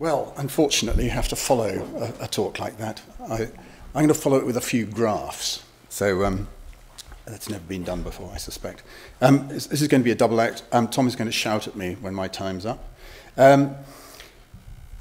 Well, unfortunately, you have to follow a, a talk like that. I, I'm going to follow it with a few graphs. So um, that's never been done before, I suspect. Um, this, this is going to be a double act. Um, Tom is going to shout at me when my time's up. Um,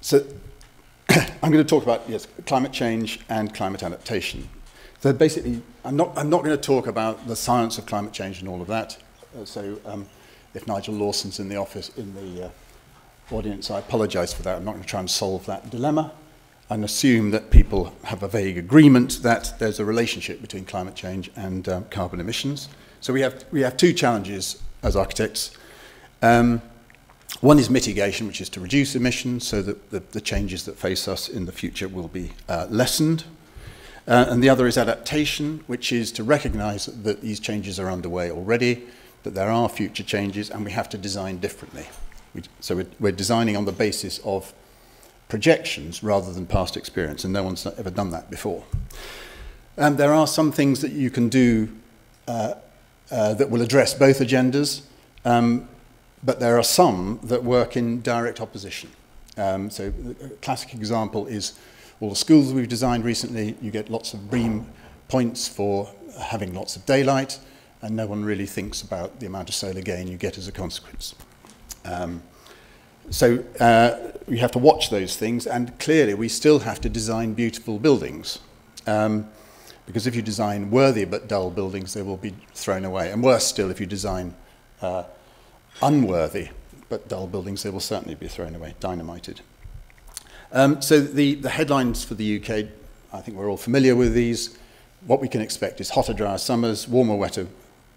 so I'm going to talk about yes, climate change and climate adaptation. So basically, I'm not, I'm not going to talk about the science of climate change and all of that. Uh, so um, if Nigel Lawson's in the office, in the uh, audience, I apologize for that. I'm not going to try and solve that dilemma and assume that people have a vague agreement that there's a relationship between climate change and um, carbon emissions. So we have, we have two challenges as architects. Um, one is mitigation, which is to reduce emissions so that the, the changes that face us in the future will be uh, lessened. Uh, and the other is adaptation, which is to recognize that these changes are underway already, that there are future changes, and we have to design differently. We, so we're, we're designing on the basis of projections rather than past experience, and no one's ever done that before. And there are some things that you can do uh, uh, that will address both agendas, um, but there are some that work in direct opposition. Um, so a classic example is all the schools we've designed recently, you get lots of BREEAM points for having lots of daylight, and no one really thinks about the amount of solar gain you get as a consequence. Um, so uh, we have to watch those things, and clearly we still have to design beautiful buildings. Um, because if you design worthy but dull buildings, they will be thrown away. And worse still, if you design uh, unworthy but dull buildings, they will certainly be thrown away, dynamited. Um, so the, the headlines for the UK, I think we're all familiar with these. What we can expect is hotter, drier summers, warmer, wetter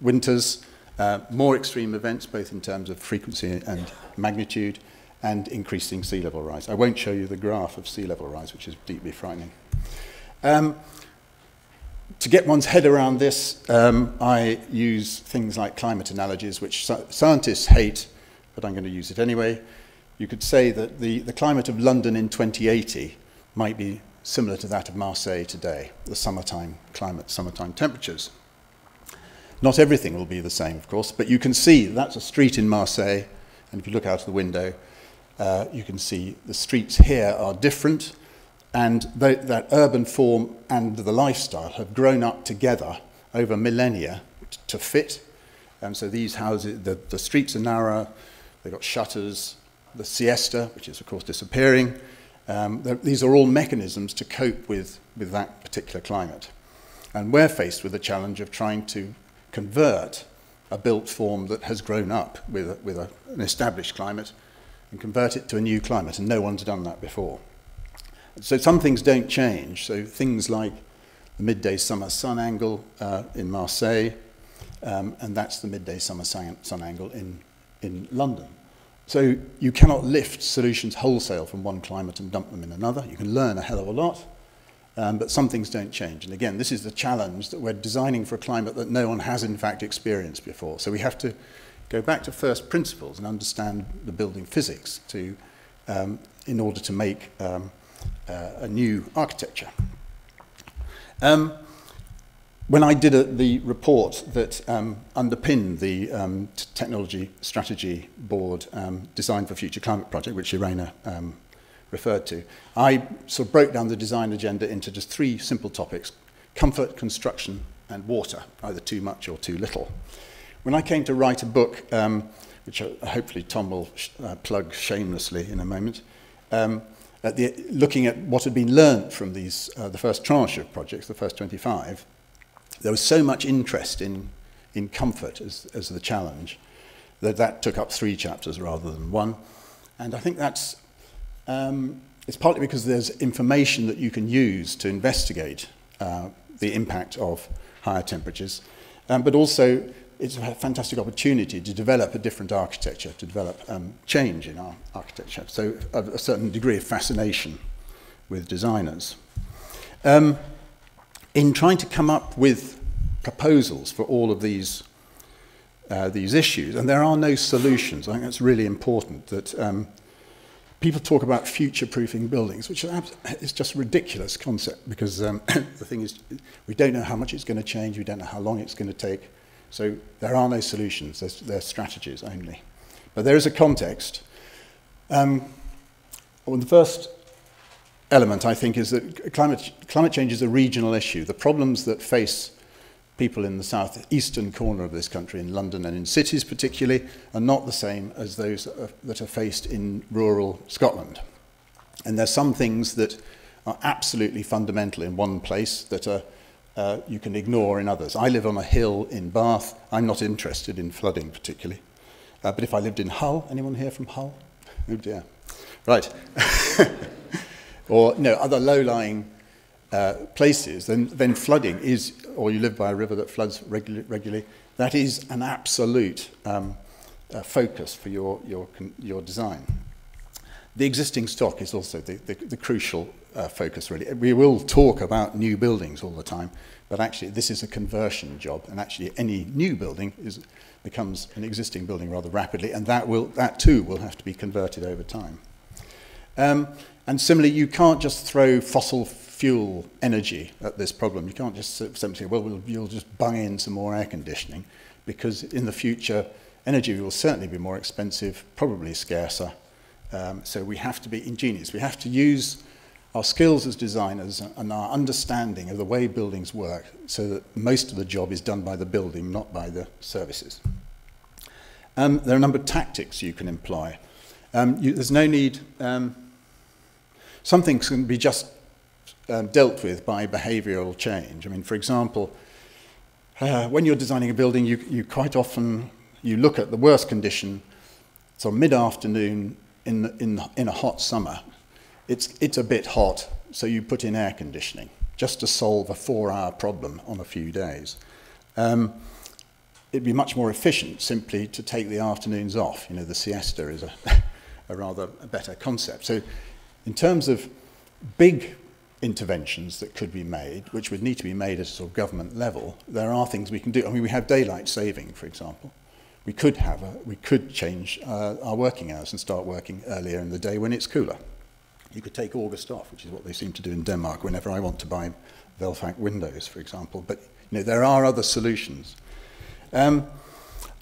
winters, uh, more extreme events, both in terms of frequency and magnitude, and increasing sea level rise. I won't show you the graph of sea level rise, which is deeply frightening. Um, to get one's head around this, um, I use things like climate analogies, which scientists hate, but I'm going to use it anyway. You could say that the, the climate of London in 2080 might be similar to that of Marseille today, the summertime climate, summertime temperatures. Not everything will be the same, of course, but you can see that's a street in Marseille, and if you look out of the window, uh, you can see the streets here are different, and th that urban form and the lifestyle have grown up together over millennia to fit. And so these houses, the, the streets are narrow, they've got shutters, the siesta, which is of course disappearing. Um, these are all mechanisms to cope with, with that particular climate. And we're faced with the challenge of trying to convert a built form that has grown up with, a, with a, an established climate and convert it to a new climate, and no one's done that before. So some things don't change. So things like the midday summer sun angle uh, in Marseille, um, and that's the midday summer sun, sun angle in, in London. So you cannot lift solutions wholesale from one climate and dump them in another. You can learn a hell of a lot, um, but some things don't change. And again, this is the challenge that we're designing for a climate that no one has in fact experienced before. So we have to go back to first principles and understand the building physics to, um, in order to make um, uh, a new architecture. Um, when I did a, the report that um, underpinned the um, Technology Strategy Board Design for Future Climate project, which Irena referred to, I sort of broke down the design agenda into just three simple topics, comfort, construction, and water, either too much or too little. When I came to write a book, um, which hopefully Tom will sh uh, plug shamelessly in a moment, um, at the, looking at what had been learnt from these, uh, the first tranche of projects, the first 25, there was so much interest in, in comfort as, as the challenge that that took up three chapters rather than one. And I think that's, um, it's partly because there's information that you can use to investigate uh, the impact of higher temperatures, um, but also it's a fantastic opportunity to develop a different architecture, to develop um, change in our architecture. So a, a certain degree of fascination with designers. Um, in trying to come up with proposals for all of these uh, these issues, and there are no solutions. I think that's really important. That um, people talk about future-proofing buildings, which is just a ridiculous concept because um, the thing is, we don't know how much it's going to change, we don't know how long it's going to take. So there are no solutions, there's, there's strategies only. But there is a context. Um, well, the first element, I think, is that climate, climate change is a regional issue. The problems that face people in the southeastern corner of this country, in London and in cities particularly, are not the same as those that are, that are faced in rural Scotland. And there's some things that are absolutely fundamental in one place that are, uh, you can ignore in others. I live on a hill in Bath. I'm not interested in flooding particularly. Uh, but if I lived in Hull, anyone here from Hull? Oh dear. Right. or no, other low-lying uh, places, then, then flooding is, or you live by a river that floods regu regularly, that is an absolute um, uh, focus for your, your, your design. The existing stock is also the, the, the crucial uh, focus, really. We will talk about new buildings all the time, but actually this is a conversion job, and actually any new building is, becomes an existing building rather rapidly, and that, will, that too will have to be converted over time. Um, and similarly, you can't just throw fossil fuel energy at this problem. You can't just simply say, well, we'll you'll just buy in some more air conditioning, because in the future, energy will certainly be more expensive, probably scarcer. Um, so we have to be ingenious. We have to use our skills as designers and our understanding of the way buildings work so that most of the job is done by the building, not by the services. Um, there are a number of tactics you can employ. Um, you, there's no need... Um, some things can be just um, dealt with by behavioural change. I mean, for example, uh, when you're designing a building, you, you quite often you look at the worst condition. So mid-afternoon in, in, in a hot summer, it's, it's a bit hot, so you put in air conditioning just to solve a four-hour problem on a few days. Um, it'd be much more efficient simply to take the afternoons off. You know, the siesta is a, a rather better concept. So in terms of big interventions that could be made, which would need to be made at a sort of government level, there are things we can do. I mean, we have daylight saving, for example. We could have a, we could change uh, our working hours and start working earlier in the day when it's cooler. You could take August off, which is what they seem to do in Denmark whenever I want to buy Velfac windows, for example. But you know, there are other solutions. Um,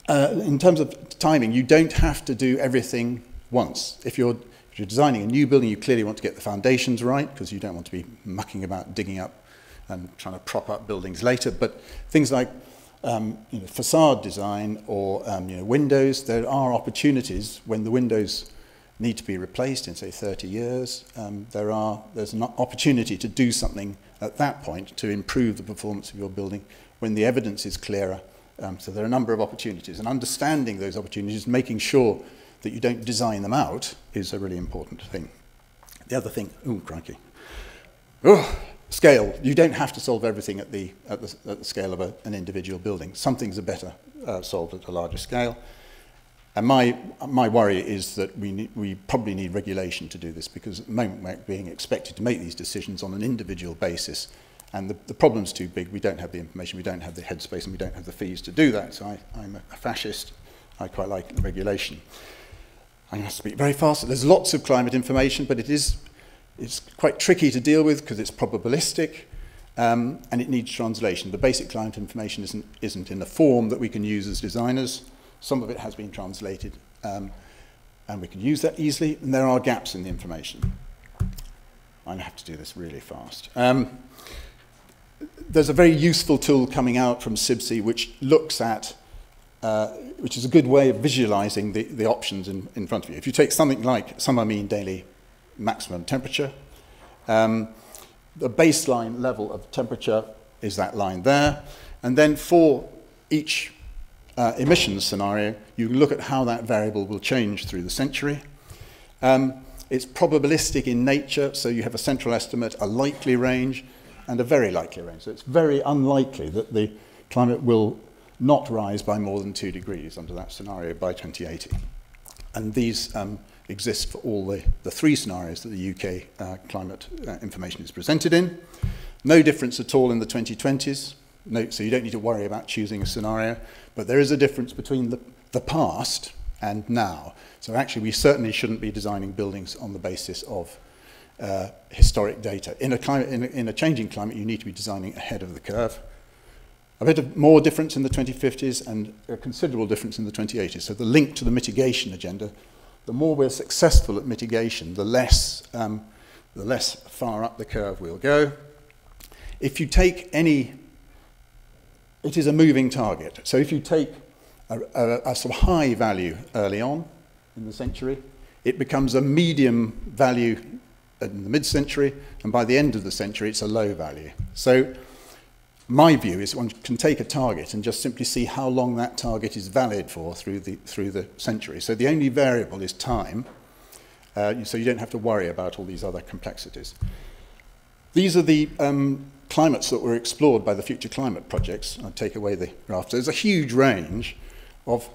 uh, in terms of timing, you don't have to do everything once. If you're you're designing a new building, you clearly want to get the foundations right because you don't want to be mucking about digging up and trying to prop up buildings later. But things like um, you know, facade design or um, you know, windows, there are opportunities when the windows need to be replaced in, say, 30 years. Um, there are, there's an opportunity to do something at that point to improve the performance of your building when the evidence is clearer. Um, so there are a number of opportunities. And understanding those opportunities, making sure that you don't design them out is a really important thing. The other thing, oh, crikey. Scale. You don't have to solve everything at the, at the, at the scale of a, an individual building. Some things are better uh, solved at a larger scale. And my, my worry is that we, need, we probably need regulation to do this because at the moment we're being expected to make these decisions on an individual basis and the, the problem's too big. We don't have the information, we don't have the headspace and we don't have the fees to do that. So I, I'm a fascist. I quite like regulation. I'm going to speak very fast. There's lots of climate information, but it is it's quite tricky to deal with because it's probabilistic um, and it needs translation. The basic climate information isn't, isn't in the form that we can use as designers. Some of it has been translated um, and we can use that easily, and there are gaps in the information. I have to do this really fast. Um, there's a very useful tool coming out from CIBSE which looks at uh, which is a good way of visualizing the, the options in, in front of you. If you take something like summer mean daily maximum temperature, um, the baseline level of temperature is that line there. And then for each uh, emissions scenario, you can look at how that variable will change through the century. Um, it's probabilistic in nature, so you have a central estimate, a likely range, and a very likely range. So it's very unlikely that the climate will not rise by more than two degrees under that scenario by 2080. And these um, exist for all the, the three scenarios that the UK uh, climate uh, information is presented in. No difference at all in the 2020s, no, so you don't need to worry about choosing a scenario, but there is a difference between the, the past and now. So actually we certainly shouldn't be designing buildings on the basis of uh, historic data. In a, climate, in, a, in a changing climate, you need to be designing ahead of the curve. A bit more difference in the 2050s and a considerable difference in the 2080s. So the link to the mitigation agenda the more we're successful at mitigation, the less, um, the less far up the curve we'll go. If you take any, it is a moving target. So if you take a, a, a sort of high value early on in the century, it becomes a medium value in the mid-century, and by the end of the century, it's a low value. So my view is one can take a target and just simply see how long that target is valid for through the, through the century. So the only variable is time, uh, so you don't have to worry about all these other complexities. These are the um, climates that were explored by the Future Climate Projects. I'll take away the graph. There's a huge range of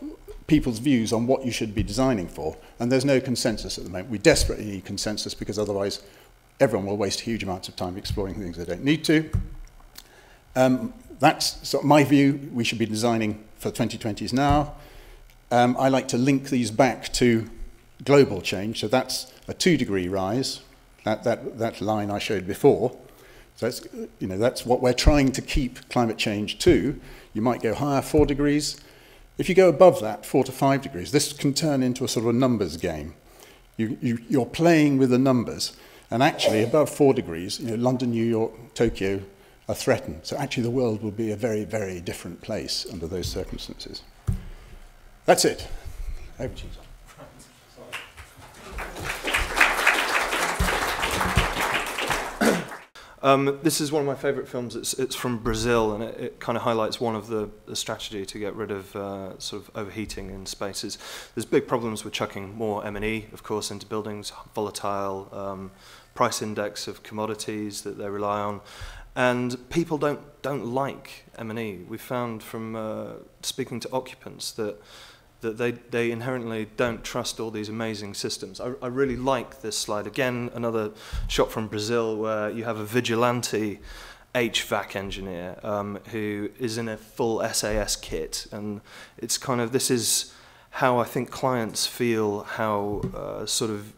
people's views on what you should be designing for, and there's no consensus at the moment. We desperately need consensus because otherwise everyone will waste huge amounts of time exploring things they don't need to. Um, that's sort of my view. We should be designing for 2020s now. Um, I like to link these back to global change. So that's a two degree rise, that, that, that line I showed before. So that's, you know, that's what we're trying to keep climate change to. You might go higher, four degrees. If you go above that, four to five degrees, this can turn into a sort of a numbers game. You, you, you're playing with the numbers. And actually, above four degrees, you know, London, New York, Tokyo, are threatened. So actually the world will be a very, very different place under those circumstances. That's it. Over to you, Um, this is one of my favourite films. It's, it's from Brazil, and it, it kind of highlights one of the, the strategy to get rid of uh, sort of overheating in spaces. There's big problems with chucking more M&E, of course, into buildings, volatile um, price index of commodities that they rely on, and people don't don't like M&E. We found from uh, speaking to occupants that that they, they inherently don't trust all these amazing systems. I, I really like this slide. Again, another shot from Brazil where you have a vigilante HVAC engineer um, who is in a full SAS kit. And it's kind of, this is how I think clients feel how uh, sort of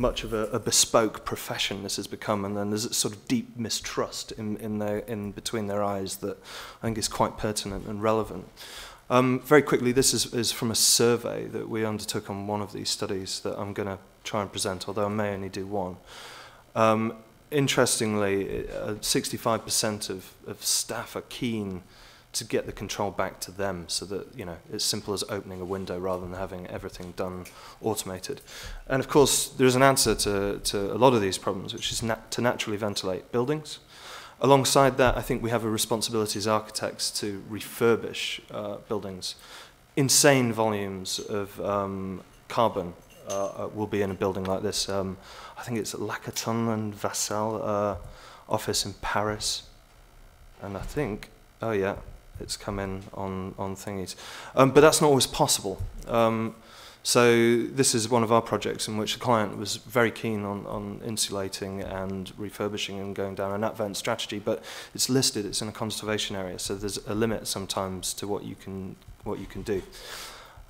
much of a, a bespoke profession this has become, and then there's a sort of deep mistrust in, in, their, in between their eyes that I think is quite pertinent and relevant. Um, very quickly, this is, is from a survey that we undertook on one of these studies that I'm going to try and present, although I may only do one. Um, interestingly, 65% uh, of, of staff are keen to get the control back to them so that you know it's simple as opening a window rather than having everything done automated. And of course there's an answer to, to a lot of these problems which is nat to naturally ventilate buildings. Alongside that I think we have a responsibility as architects to refurbish uh, buildings. Insane volumes of um, carbon uh, uh will be in a building like this. Um, I think it's Lacaton and Vassal uh, office in Paris. And I think oh yeah it's come in on, on thingies. Um, but that's not always possible. Um, so this is one of our projects in which the client was very keen on, on insulating and refurbishing and going down an advent strategy, but it's listed, it's in a conservation area, so there's a limit sometimes to what you can, what you can do.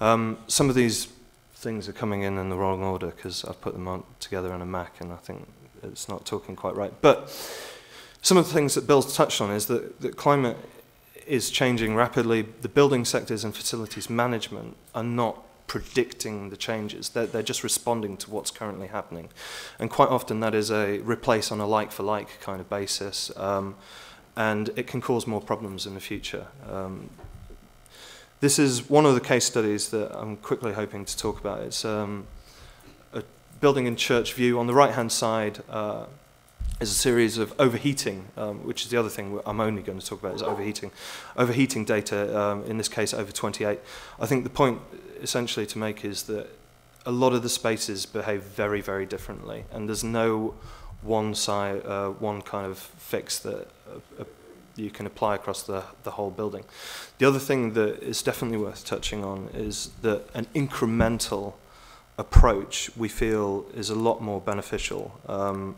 Um, some of these things are coming in in the wrong order because I've put them on, together in a Mac and I think it's not talking quite right. But some of the things that Bill's touched on is that, that climate is changing rapidly. The building sectors and facilities management are not predicting the changes. They're, they're just responding to what's currently happening. And quite often that is a replace on a like-for-like -like kind of basis. Um, and it can cause more problems in the future. Um, this is one of the case studies that I'm quickly hoping to talk about. It's um, a building in Church View. On the right-hand side, uh, is a series of overheating, um, which is the other thing I'm only going to talk about is overheating. Overheating data, um, in this case over 28. I think the point essentially to make is that a lot of the spaces behave very, very differently, and there's no one side, uh, one kind of fix that uh, uh you can apply across the, the whole building. The other thing that is definitely worth touching on is that an incremental approach we feel is a lot more beneficial. Um,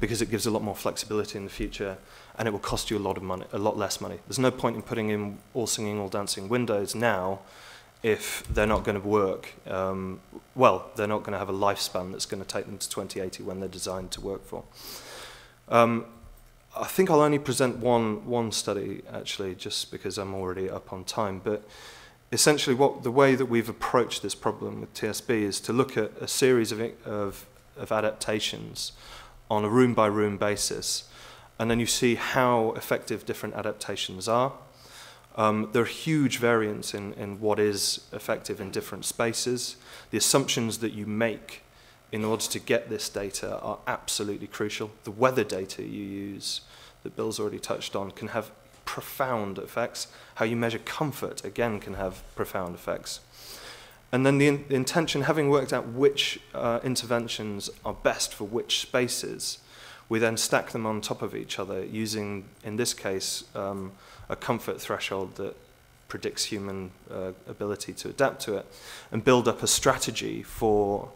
because it gives a lot more flexibility in the future and it will cost you a lot of money, a lot less money. There's no point in putting in all singing, all dancing windows now if they're not going to work. Um, well, they're not going to have a lifespan that's going to take them to 2080 when they're designed to work for. Um, I think I'll only present one, one study, actually, just because I'm already up on time. But essentially, what the way that we've approached this problem with TSB is to look at a series of, of, of adaptations on a room by room basis, and then you see how effective different adaptations are. Um, there are huge variants in, in what is effective in different spaces. The assumptions that you make in order to get this data are absolutely crucial. The weather data you use, that Bill's already touched on, can have profound effects. How you measure comfort, again, can have profound effects. And then the, in the intention, having worked out which uh, interventions are best for which spaces, we then stack them on top of each other using, in this case, um, a comfort threshold that predicts human uh, ability to adapt to it, and build up a strategy for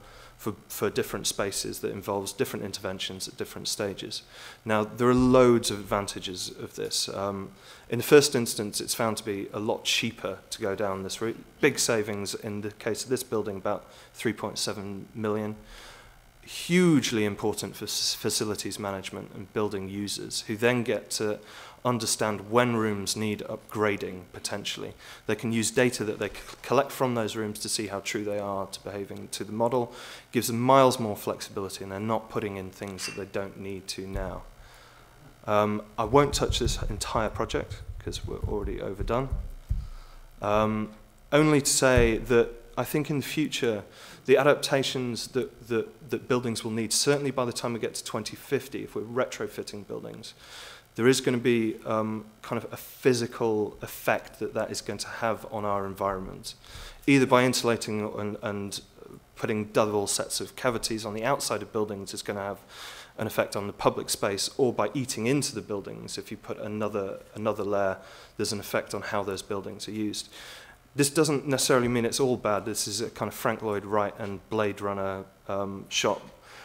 for, for different spaces that involves different interventions at different stages. Now, there are loads of advantages of this. Um, in the first instance, it's found to be a lot cheaper to go down this route. Big savings in the case of this building, about 3.7 million. Hugely important for facilities management and building users who then get to understand when rooms need upgrading potentially. They can use data that they collect from those rooms to see how true they are to behaving to the model. Gives them miles more flexibility and they're not putting in things that they don't need to now. Um, I won't touch this entire project because we're already overdone. Um, only to say that I think in the future, the adaptations that, that, that buildings will need, certainly by the time we get to 2050, if we're retrofitting buildings, there is going to be um, kind of a physical effect that that is going to have on our environment, either by insulating and, and putting double sets of cavities on the outside of buildings is going to have an effect on the public space, or by eating into the buildings, if you put another, another layer, there's an effect on how those buildings are used. This doesn't necessarily mean it's all bad. This is a kind of Frank Lloyd Wright and Blade Runner um, shot,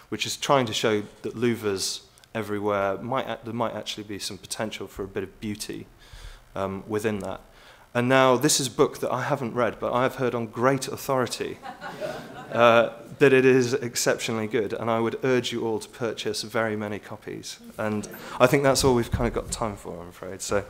which is trying to show that louvers everywhere, might, there might actually be some potential for a bit of beauty um, within that. And now, this is a book that I haven't read, but I've heard on great authority uh, that it is exceptionally good, and I would urge you all to purchase very many copies. And I think that's all we've kind of got time for, I'm afraid. So